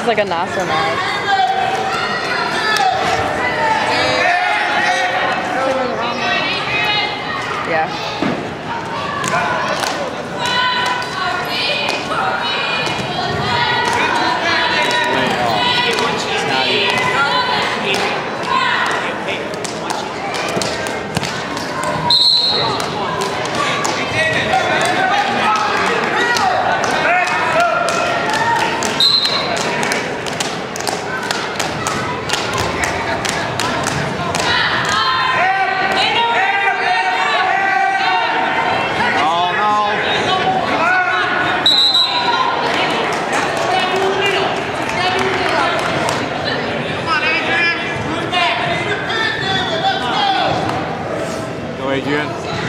is like a NASA mask. Yeah. Adrian.